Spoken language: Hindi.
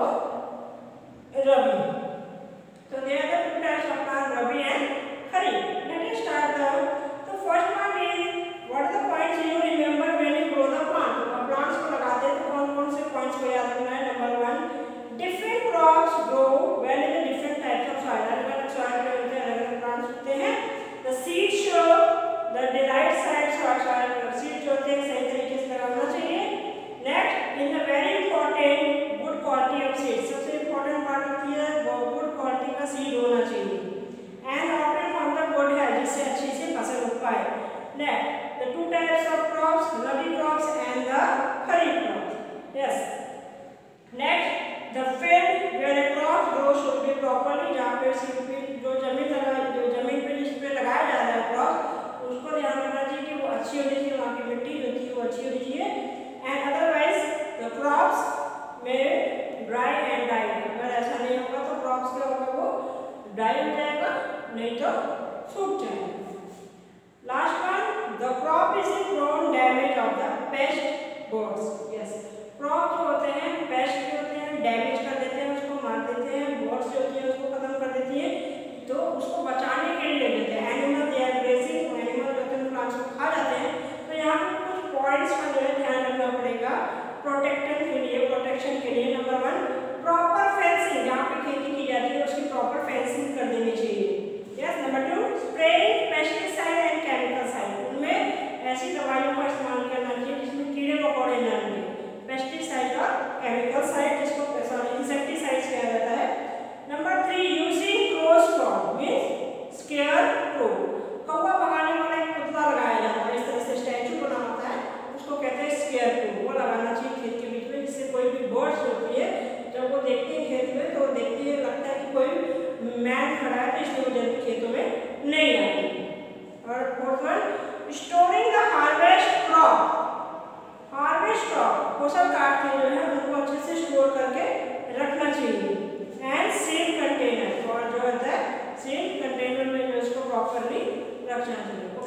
what? डायल जाएगा, नहीं तो सूख जाएगा। Last one the crop is in prone damage of the pest birds yes crop जो होते हैं पेस्ट जो होते हैं डैमेज कर देते हैं, उसको मार देते हैं बर्ड्स जो होती है, उसको खत्म कर देती है तो उसको बचाने के को। कौवा भगाने वाला एक पुतला लगाया जाता है, इस तरह से स्टैचू बना होता है, उसको कहते हैं स्केयर को। वो लगाना चाहिए खेत के बीच में, जिससे कोई भी बर्ड्स होती है, जब वो देखते हैं खेत में तो देखते हैं, लगता है कि कोई मैन खड़ा है तो इसलिए वो जल्दी खेतों में नहीं आती और fourth one storing the harvest रक्षण चलो